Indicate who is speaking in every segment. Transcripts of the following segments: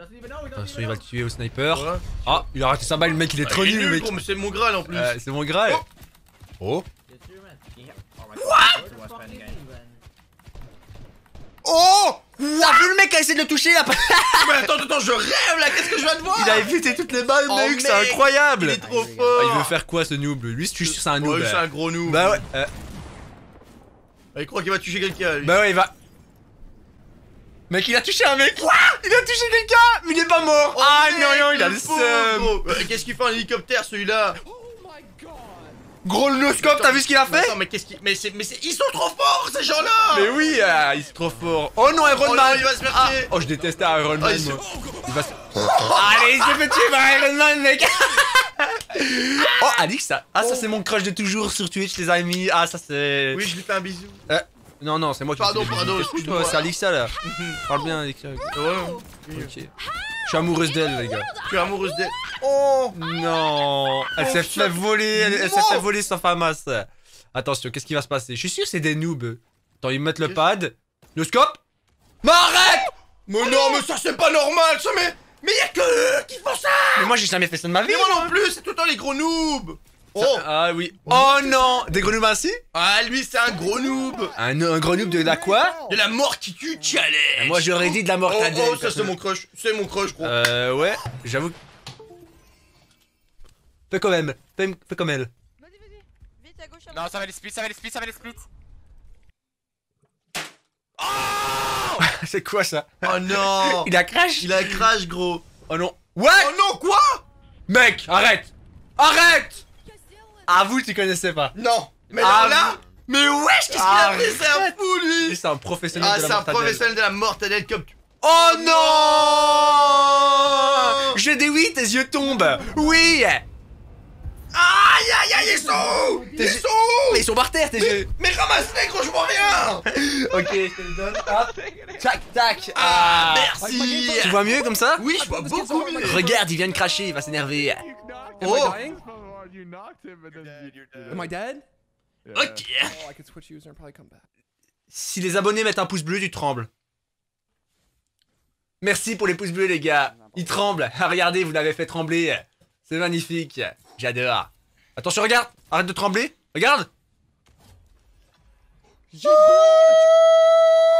Speaker 1: Attention, il va le tuer au sniper.
Speaker 2: Ouais.
Speaker 1: Ah, il a raté sa balle, le mec, il est trop
Speaker 2: Il est
Speaker 1: nul, le mec.
Speaker 2: c'est mon graal en plus.
Speaker 1: Euh, c'est mon Graal. Oh. Oh T'as vu le mec a essayé de le toucher là
Speaker 2: Mais attends, attends, je rêve là, qu'est-ce que je viens de voir?
Speaker 1: Il a évité toutes les balles,
Speaker 2: Oh,
Speaker 1: mec, c'est incroyable
Speaker 2: Il est trop
Speaker 1: Ah,
Speaker 2: fort
Speaker 1: Il veut faire quoi ce noob? Lui, sûr que c'est un noob.
Speaker 2: Ouais, c'est un gros noob.
Speaker 1: Bah ouais, euh,
Speaker 2: Il croit qu'il va toucher quelqu'un. lui.
Speaker 1: bah ouais, il va. Mec, il a touché un mec Quoi Il a touché quelqu'un Mais il est pas mort
Speaker 2: Oh,
Speaker 1: Ah
Speaker 2: mec,
Speaker 1: non, non, il a le seum.
Speaker 2: Euh, Qu'est-ce qu'il fait en hélicoptère celui-là
Speaker 1: Gros le no-scope, t'as vu ce qu'il a fait
Speaker 2: Attends, mais qu'est-ce qu'il. Mais c'est. Mais c'est. Ils sont trop forts ces gens-là
Speaker 1: Mais oui, ah, il est trop fort Oh non, Iron
Speaker 2: Oh
Speaker 1: Man
Speaker 2: il va se faire
Speaker 1: Ah. Oh, je détestais Iron
Speaker 2: Ah,
Speaker 1: Man, moi. Il va se... Allez, il s'est fait tuer par Iron Man, mec Oh, Alix, ça... Ah, ça, c'est mon crush de toujours sur Twitch, les amis. Ah, ça, c'est...
Speaker 2: Oui, je lui fais un bisou.
Speaker 1: Non, non, c'est moi qui
Speaker 2: Pardon, pardon.
Speaker 1: Excuse-moi, c'est Alixa, là. Parle bien, Alixa. Ok.
Speaker 2: Ouais.
Speaker 1: Je suis amoureuse d'elle, les gars.
Speaker 2: Tu es amoureuse d'elle. Oh
Speaker 1: Non Elle
Speaker 2: Oh,
Speaker 1: s'est
Speaker 2: putain.
Speaker 1: fait voler, elle, elle s'est
Speaker 2: Non.
Speaker 1: fait voler sa famasse. Attention, qu'est-ce qui va se passer? Je suis sûr que c'est des noobs. Attends, ils mettent le pad. Le scope Mais arrête
Speaker 2: Mais non, mais ça c'est pas normal, ça, mais. Mais y'a que eux qui font ça
Speaker 1: Mais moi, j'ai jamais fait ça de ma vie.
Speaker 2: Mais moi non plus, c'est tout le temps les gros noobs Oh
Speaker 1: Ah oui. Oh non Des grenouilles ainsi
Speaker 2: Ah, lui, c'est un gros noob
Speaker 1: un, un gros noob de la quoi
Speaker 2: De la mort qui tue challenge
Speaker 1: Moi, j'aurais dit de la
Speaker 2: Oh,
Speaker 1: mortadelle.
Speaker 2: oh, ça c'est mon crush, c'est mon crush, gros.
Speaker 1: Euh, ouais, j'avoue. que- Fais comme elle. Fais, fais comme elle.
Speaker 3: Vas-y, vas-y. Vite à gauche. à
Speaker 4: Non, ça va les split, ça va les split, ça va les split.
Speaker 1: c'est quoi ça
Speaker 2: Oh non
Speaker 1: Il a crash
Speaker 2: Il a crash, gros.
Speaker 1: Oh non. What
Speaker 2: Oh non, quoi?
Speaker 1: Mec, arrête Arrête Avoue, tu connaissais pas.
Speaker 2: Non Mais
Speaker 1: Ah,
Speaker 2: là, là Mais wesh, qu'est-ce qu'il a fait C'est un fou,
Speaker 1: Lui, c'est un professionnel
Speaker 2: Ah,
Speaker 1: de la
Speaker 2: c'est un
Speaker 1: mortadelle.
Speaker 2: professionnel de la mortadelle comme tu...
Speaker 1: Oh non J'ai des oui, tes yeux tombent. Oui.
Speaker 2: Aïe, aïe, aïe, ils sont où? Ils
Speaker 1: T'es-
Speaker 2: sont où?
Speaker 1: Mais ils sont par terre, tes yeux.
Speaker 2: Mais ramasse-les, gros, je vois rien
Speaker 1: Ok, je te le donne. Hop. Tac, tac.
Speaker 2: Ah,
Speaker 1: Ah.
Speaker 2: merci
Speaker 1: Tu vois mieux comme ça?
Speaker 2: Oui, je vois beaucoup mieux
Speaker 1: Regarde, il vient de cracher, il va s'énerver.
Speaker 2: Oh
Speaker 5: You knocked him, but then you,
Speaker 6: Am I dead?
Speaker 2: Ok
Speaker 6: Oh, I could switch user and probably come back.
Speaker 1: Si les abonnés mettent un pouce bleu, tu trembles. Merci pour les pouces bleus, les gars. Ils tremblent. Ah, regardez, vous l'avez fait trembler. C'est magnifique. J'adore. Attention, regarde. Arrête de trembler. Regarde.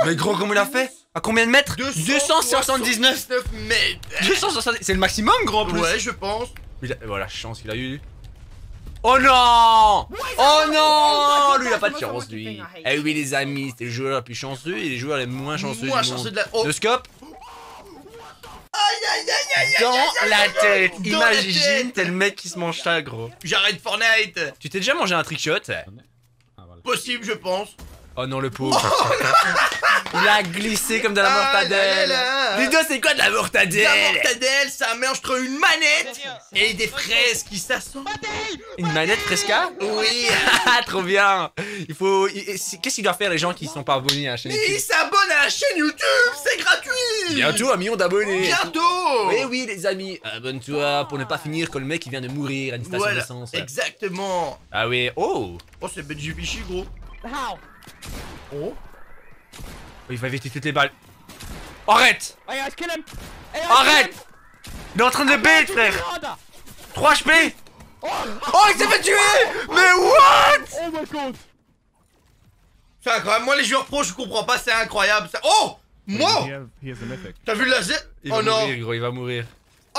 Speaker 1: Mais gros, comment il a fait? À combien de mètres? 279
Speaker 2: mètres
Speaker 1: 270 C'est le maximum, gros, en plus.
Speaker 2: Ouais, je pense.
Speaker 1: Mais il a- voilà, chance qu'il a eu. Oh non Oh non Lui, il a pas de chance, lui. Eh oui, les amis, c'est les joueurs les plus chanceux et les joueurs les moins chanceux
Speaker 2: Moins
Speaker 1: du
Speaker 2: chanceux
Speaker 1: monde.
Speaker 2: de la... Oh
Speaker 1: Le scope
Speaker 2: Aïe, aïe, aïe, aïe, aïe,
Speaker 1: dans la tête. Imagine, t'es le mec qui se mange ça, gros.
Speaker 2: J'arrête Fortnite
Speaker 1: Tu t'es déjà mangé un trickshot
Speaker 2: Possible, je pense.
Speaker 1: Oh non, le pauvre. il a glissé comme de la
Speaker 2: Ah,
Speaker 1: mortadelle. Ludo, c'est quoi de la mortadelle?
Speaker 2: La mortadelle, un mélange entre une manette et des fraises qui s'assemblent.
Speaker 1: Une manette Fresca
Speaker 2: Oui.
Speaker 1: Ah, trop bien. Il faut... Qu'est-ce qu'il doit faire les gens qui sont pas abonnés à la chaîne YouTube?
Speaker 2: il s'abonne à la chaîne YouTube, c'est gratuit.
Speaker 1: Bientôt un million d'abonnés.
Speaker 2: Bientôt.
Speaker 1: Oui, oui, les amis, abonne-toi pour ne pas finir comme le mec qui vient de mourir à une station
Speaker 2: Voilà,
Speaker 1: d'essence.
Speaker 2: exactement.
Speaker 1: Ah oui, oh.
Speaker 2: Oh, c'est Benji Vichy, gros.
Speaker 1: Oh Il va éviter toutes les balles. Arrête
Speaker 6: Hey guys, kill him! Hey, guys,
Speaker 1: Arrête Il est en train de bait, frère 3 HP Oh, il s'est fait tuer Mais what?
Speaker 6: Oh my god!
Speaker 2: C'est incroyable, moi les joueurs pro, je comprends pas, c'est incroyable ça. Oh Moi. T'as vu le laser?
Speaker 1: Il
Speaker 2: Oh
Speaker 1: va
Speaker 2: non
Speaker 1: mourir, gros, il va mourir.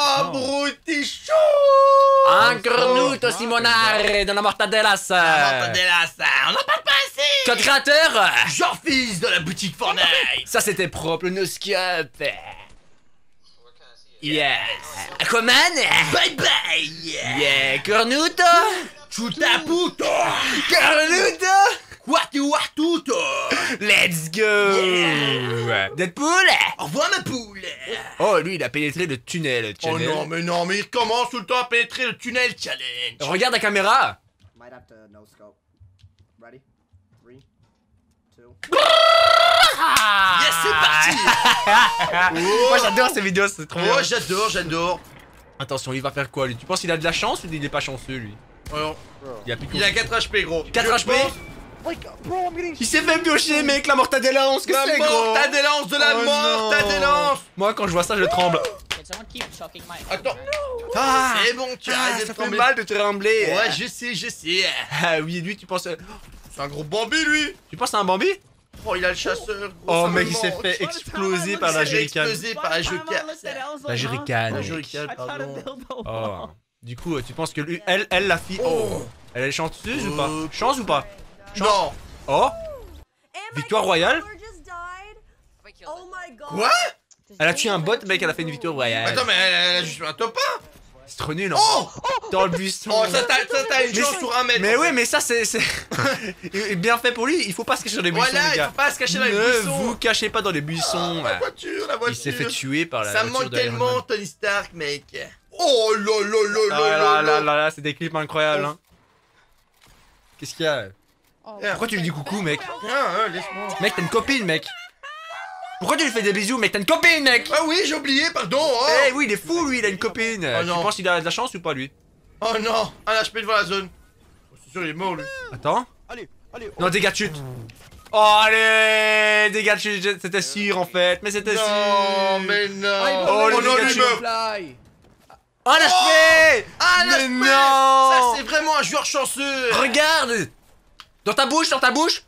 Speaker 2: Oh,
Speaker 5: Non.
Speaker 2: bro, t'es chaud
Speaker 1: Un cornuto Simonare dans la mortadella,
Speaker 2: Ah,
Speaker 1: ça
Speaker 2: mortadella, ça On en parle pas assez.
Speaker 1: Code créateur.
Speaker 2: Jean fils de la boutique Fortnite.
Speaker 1: Ça c'était propre, le no-scope Yes Aquaman.
Speaker 2: Bye bye.
Speaker 1: Yeah, Cornuto.
Speaker 2: Chuta puto
Speaker 1: Cornuto
Speaker 2: Quatu wartuto
Speaker 1: Let's go. Deadpool
Speaker 2: Au revoir ma poule.
Speaker 1: Oh, lui, il a pénétré le tunnel.
Speaker 2: Oh
Speaker 1: channel.
Speaker 2: non, mais non, mais il commence tout le temps à pénétrer le tunnel challenge.
Speaker 1: Regarde la caméra.
Speaker 7: Might have to no scope. Ready? Three, two.
Speaker 2: Yes, c'est parti!
Speaker 1: Moi, j'adore ces vidéos, c'est trop
Speaker 2: Oh,
Speaker 1: bien.
Speaker 2: j'adore, j'adore.
Speaker 1: Attention, il va faire quoi, lui? Tu penses qu'il a de la chance ou il est pas chanceux, lui?
Speaker 2: Alors,
Speaker 1: Il a plus
Speaker 2: il a 4 HP, gros.
Speaker 1: 4
Speaker 2: Je
Speaker 1: HP
Speaker 2: pense-
Speaker 1: Il s'est fait piocher, mec, la mortadella 11, que
Speaker 2: La
Speaker 1: c'est, gros
Speaker 2: mortadellance de la
Speaker 1: Oh non.
Speaker 2: mortadellance
Speaker 1: Moi, quand je vois ça, je tremble.
Speaker 2: Attends.
Speaker 1: Ah,
Speaker 2: C'est bon, tu
Speaker 1: ah,
Speaker 2: arrêtes
Speaker 1: ça
Speaker 2: de trembler.
Speaker 1: mal de trembler.
Speaker 2: Ouais, je sais, je sais.
Speaker 1: Ah oui, lui, tu penses.
Speaker 2: C'est un gros Bambi, lui.
Speaker 1: Tu penses à un Bambi?
Speaker 2: Oh, il a le chasseur.
Speaker 1: Oh, mec, il s'est fait exploser par la
Speaker 2: Il s'est fait
Speaker 1: jerrycan.
Speaker 2: exploser par la jerrycan.
Speaker 1: La jerrycan.
Speaker 2: La jerrycan, pardon.
Speaker 1: Oh. Du coup, euh, tu penses que lui, elle, elle, la fille. Oh. Elle est chanteuse ou pas?
Speaker 2: Euh,
Speaker 1: Chance ou pas?
Speaker 2: Non.
Speaker 1: Oh Victoire royale
Speaker 3: Oh my god.
Speaker 2: Quoi?
Speaker 1: Elle a tué un bot, mec, elle a fait une victoire royale.
Speaker 2: Attends, mais elle, elle a juste fait un top 1.
Speaker 1: C'est trop nul, hein.
Speaker 2: Oh
Speaker 1: Dans le buisson.
Speaker 2: Oh, ça ça une chance sur un mètre.
Speaker 1: Mais oui, mais ça, c'est. bien fait pour lui, il faut pas se cacher dans les buissons,
Speaker 2: Voilà,
Speaker 1: les
Speaker 2: il faut pas se cacher dans les
Speaker 1: ne
Speaker 2: buissons.
Speaker 1: vous cachez pas dans les buissons.
Speaker 2: La voiture, la voiture.
Speaker 1: Il s'est fait tuer par la
Speaker 2: Ça me
Speaker 1: voiture
Speaker 2: manque
Speaker 1: d'Iron Man.
Speaker 2: tellement Tony Stark, mec. Oh là là là
Speaker 1: Ah
Speaker 2: là
Speaker 1: là
Speaker 2: là
Speaker 1: là
Speaker 2: là.
Speaker 1: là là, c'est des clips incroyables, hein. Qu'est-ce qu'il y a
Speaker 3: Oh,
Speaker 1: Pourquoi tu lui dis coucou, mec
Speaker 2: Viens, hein, laisse-moi.
Speaker 1: Mec, t'as une copine, mec Pourquoi tu lui fais des bisous, mec T'as une copine, mec
Speaker 2: Ah oui, j'ai oublié, pardon. Oh,
Speaker 1: Eh oui, il est fou, lui, il a une copine Tu
Speaker 2: non.
Speaker 1: penses qu'il a de la chance ou pas, lui
Speaker 2: oh non, un HP devant la zone. Oh, C'est sûr, il est mort, lui.
Speaker 1: Attends.
Speaker 6: Allez, allez.
Speaker 1: Non, dégâts de chute Oh, allez Dégâts de chute, c'était sûr, en fait, mais c'était sûr
Speaker 2: Non, mais non.
Speaker 1: Oh,
Speaker 2: Oh non, l'immeuble.
Speaker 6: Fly.
Speaker 1: Un HP
Speaker 2: Ah,
Speaker 1: Mais
Speaker 2: l'aspect
Speaker 1: non
Speaker 2: Ça, c'est vraiment un joueur chanceux.
Speaker 1: Regarde Dans ta bouche, dans ta bouche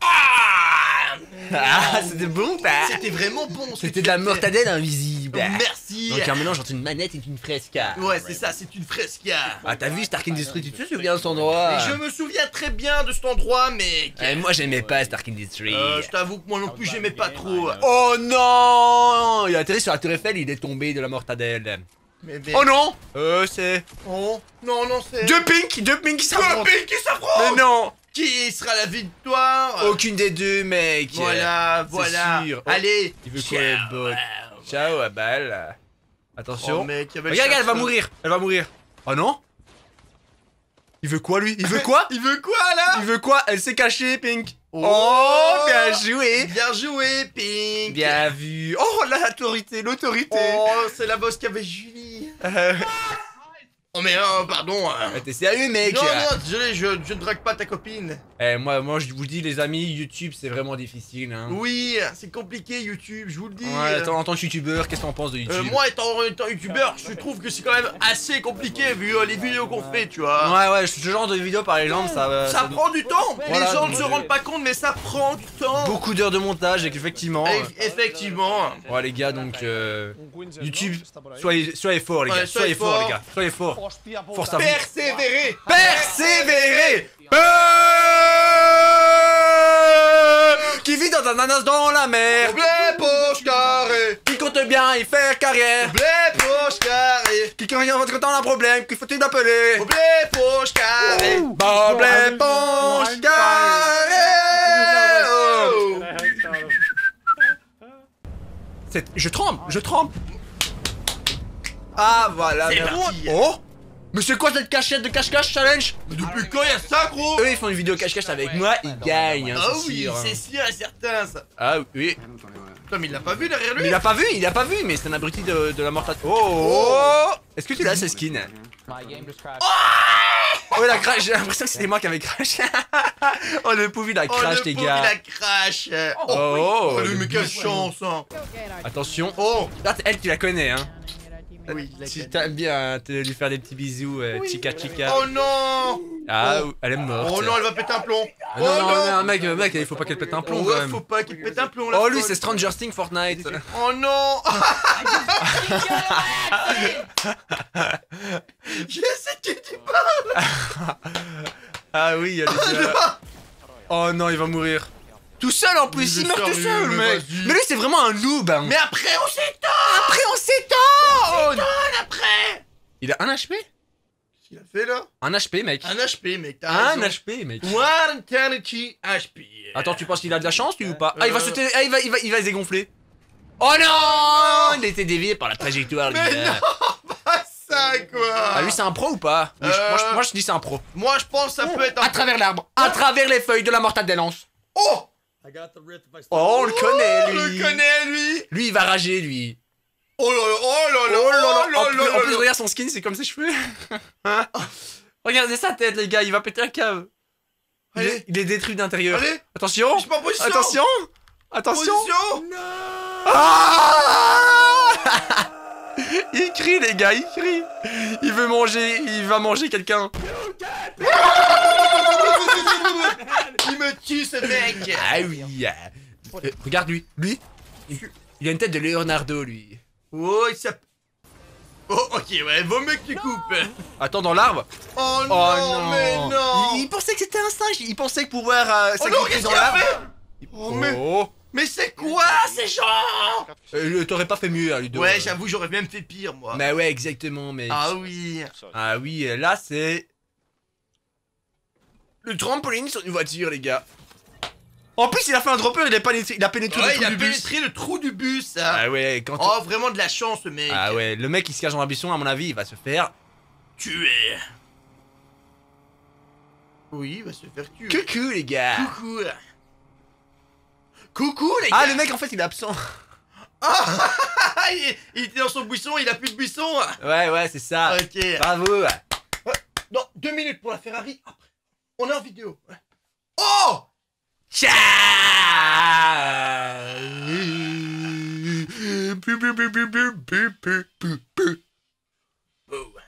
Speaker 2: Ah
Speaker 1: Ah, c'était bon, ça
Speaker 2: C'était vraiment bon.
Speaker 1: C'était de la mortadelle invisible
Speaker 2: Merci.
Speaker 1: Donc un mélange entre une manette et une fresca
Speaker 2: Ouais, c'est ça, c'est une fresca.
Speaker 1: Ah, t'as vu Stark Industries, tu te souviens de cet endroit?
Speaker 2: Je me souviens très bien de cet endroit, mec.
Speaker 1: Eh, Moi, j'aimais pas Stark Industries
Speaker 2: Euh, je t'avoue que moi non plus, j'aimais pas trop.
Speaker 1: Oh non Il a atterri sur la tour Eiffel, il est tombé de la mortadelle.
Speaker 2: Mais,
Speaker 1: Oh non Euh, c'est...
Speaker 2: Oh, non, non, c'est.
Speaker 1: Deux Pink Deux Pink qui
Speaker 2: Deux
Speaker 1: s'affrontent
Speaker 2: Pink qui s'affrontent
Speaker 1: Mais non.
Speaker 2: Qui sera la victoire
Speaker 1: Aucune des deux, mec.
Speaker 2: Voilà, voilà.
Speaker 1: sûr. Oh,
Speaker 2: Allez.
Speaker 1: Il veut quoi,
Speaker 2: Ciao.
Speaker 1: le bot Ciao, à balle Attention.
Speaker 2: Oh, mec,
Speaker 1: Regarde, regarde, elle va mourir. Elle va mourir. Oh non. Il veut quoi, lui? Il veut quoi?
Speaker 2: Il veut quoi là?
Speaker 1: Il veut quoi? Elle s'est cachée, Pink.
Speaker 2: Oh.
Speaker 1: Oh, bien joué.
Speaker 2: Bien joué, Pink.
Speaker 1: Bien vu. Oh, l'autorité, l'autorité.
Speaker 2: Oh, c'est la boss qui avait Julie
Speaker 1: Euh,
Speaker 2: Oh, mais euh, pardon.
Speaker 1: T'es sérieux, mec?
Speaker 2: Non, non, désolé, je, je ne drague pas ta copine
Speaker 1: Eh, moi, moi, je vous dis, les amis, YouTube, c'est vraiment difficile, hein.
Speaker 2: Oui, c'est compliqué YouTube, je vous le dis
Speaker 1: Ouais, attends, en tant que youtubeur, qu'est-ce que t'en penses de YouTube?
Speaker 2: Euh, moi étant, étant youtubeur, je trouve que c'est quand même assez compliqué vu euh, les vidéos qu'on fait, tu vois.
Speaker 1: Ouais, ouais, ce genre de vidéo, par exemple, ça... euh,
Speaker 2: ça prend du temps.
Speaker 1: Voilà,
Speaker 2: les gens ne se rendent pas compte, mais ça prend du temps.
Speaker 1: Beaucoup d'heures de montage, et qu'effectivement...
Speaker 2: Eff- Effectivement.
Speaker 1: Ouais, les gars, donc... euh, YouTube, soyez, soyez forts, les gars,
Speaker 2: Ouais,
Speaker 1: soyez
Speaker 2: soyez
Speaker 1: forts, les
Speaker 2: forts.
Speaker 1: gars, soyez forts Force à vous
Speaker 2: Persévérer.
Speaker 1: Persévérer Qui vit dans un ananas dans la mer
Speaker 2: Blé poche carré.
Speaker 1: Qui compte bien y faire carrière
Speaker 2: Blé poche carré.
Speaker 1: Qui quand il y a un problème, qu'il faut-il appeler?
Speaker 2: Blé poche carré.
Speaker 1: Bob l'éponge carré Oh. C'est- Je tremble, je tremble Ah voilà merci. Oh Mais c'est quoi cette cachette de cache-cache challenge
Speaker 2: Mais depuis quand il y a ça, gros
Speaker 1: Eux ils font une vidéo cache-cache avec moi, ils gagnent hein,
Speaker 2: Ah oui, c'est sûr et certain ça.
Speaker 1: Ah oui.
Speaker 2: Putain, mais il l'a pas vu derrière
Speaker 1: Mais
Speaker 2: lui
Speaker 1: il a pas vu, il a pas vu, mais c'est un abruti de, de la mortade. Oh, oh Est-ce que tu l'as ce skin Oh il a crash, j'ai l'impression que c'était moi qui avais crash Oh le pauvre il a
Speaker 2: Oh,
Speaker 1: crash
Speaker 2: le
Speaker 1: les gars.
Speaker 2: il a crash.
Speaker 1: Oh, oh,
Speaker 2: Oh, lui,
Speaker 1: le
Speaker 2: mais quelle chance, hein.
Speaker 1: Attention.
Speaker 2: Oh,
Speaker 1: elle tu la connais hein
Speaker 2: oui, gagné.
Speaker 1: t'aimes bien hein, te lui faire des petits bisous, euh, chica chica
Speaker 2: Oh non
Speaker 1: Ah,
Speaker 2: oh.
Speaker 1: elle est morte
Speaker 2: Oh non, elle va péter un plomb.
Speaker 1: Ah,
Speaker 2: Oh
Speaker 1: non, non,
Speaker 2: non
Speaker 1: non, mec, mec, il faut pas qu'elle pète un plomb quand même
Speaker 2: faut pas qu'il pète un plomb là.
Speaker 1: Oh lui c'est Stranger Things Fortnite
Speaker 2: Oh non Je sais que tu parles
Speaker 1: Ah oui, il y a des gars. Oh non, il va mourir. Tout seul en plus, il meurt tout seul,
Speaker 2: mais
Speaker 1: mec. Mais lui, c'est vraiment un noob. Hein.
Speaker 2: Mais après, on s'étend
Speaker 1: après, on s'étend.
Speaker 2: Après
Speaker 1: Il a un HP
Speaker 2: Qu'est-ce qu'il a fait là?
Speaker 1: Un HP, mec.
Speaker 2: Un HP, mec, t'as
Speaker 1: Un
Speaker 2: raison.
Speaker 1: HP, mec.
Speaker 2: One eternity HP.
Speaker 1: Attends, tu penses qu'il a de la chance, lui, ou pas? Ah, il va
Speaker 2: Euh.
Speaker 1: sauter. Ah, il va, il va, il va se dégonfler. Oh non Il a été dévié par la trajectoire, lui.
Speaker 2: Mais
Speaker 1: là.
Speaker 2: non, pas ça, quoi
Speaker 1: Ah, lui, c'est un pro ou pas? Oui, je- moi, je,
Speaker 2: Euh.
Speaker 1: moi, je dis c'est un pro.
Speaker 2: Moi, je pense que ça peut être un...
Speaker 1: À travers l'arbre, à travers les feuilles de la mortade des lances.
Speaker 2: Oh
Speaker 1: Oh, on le connaît,
Speaker 2: On
Speaker 1: lui.
Speaker 2: le connaît, lui
Speaker 1: Lui, il va rager, lui.
Speaker 2: Oh là là, oh là là,
Speaker 1: Oh là là,
Speaker 2: oh
Speaker 1: plus,
Speaker 2: là
Speaker 1: en
Speaker 2: là
Speaker 1: plus,
Speaker 2: là.
Speaker 1: regarde son skin, c'est comme ses cheveux. Hein Regardez sa tête, les gars, il va péter un câble. Il est, il est détruit d'intérieur. Attention
Speaker 2: je position
Speaker 1: Attention Attention
Speaker 2: Position
Speaker 1: Ah les gars, il crie. Il veut manger, il va manger quelqu'un.
Speaker 2: Il me tue ce mec
Speaker 1: Ah oui. Euh, regarde lui, lui. Il il a une tête de Leonardo, lui.
Speaker 2: Oh, il s'appelle... Oh, ok, ouais, vaut mieux que tu coupes
Speaker 1: Attends, dans l'arbre.
Speaker 2: Oh non,
Speaker 1: Oh
Speaker 2: mais non
Speaker 1: Il, il pensait que c'était un singe. Il pensait pouvoir euh,
Speaker 2: Oh non,
Speaker 1: dans l'arbre.
Speaker 2: Oh, mais...
Speaker 1: Oh.
Speaker 2: Mais c'est quoi ces gens?
Speaker 1: Euh, T'aurais pas fait mieux, hein, Ludo.
Speaker 2: Ouais,
Speaker 1: Euh,
Speaker 2: j'avoue, j'aurais même fait pire, moi.
Speaker 1: Mais ouais, exactement, mec.
Speaker 2: Ah oui
Speaker 1: Ah oui, là c'est. Le trampoline sur une voiture, les gars. En plus, il a fait un dropper, il a pénétré, il a pénétré
Speaker 2: Ouais,
Speaker 1: le
Speaker 2: il
Speaker 1: trou
Speaker 2: a
Speaker 1: du bus.
Speaker 2: pénétré le trou du bus hein.
Speaker 1: Ah ouais, quand.
Speaker 2: Oh, vraiment de la chance, ce mec
Speaker 1: Ah ouais, le mec il se cache dans la buisson, à mon avis, il va se faire.
Speaker 2: Tuer Oui, il va se faire tuer
Speaker 1: Coucou, les gars.
Speaker 2: Coucou Coucou, les gars
Speaker 1: Ah, le mec en fait il est absent.
Speaker 2: Ah, il, il était dans son buisson, il a plus de buisson
Speaker 1: Ouais, ouais, c'est ça.
Speaker 2: Ok
Speaker 1: Bravo.
Speaker 2: Non, deux minutes pour la Ferrari, après, on est en vidéo Oh
Speaker 1: Ciao.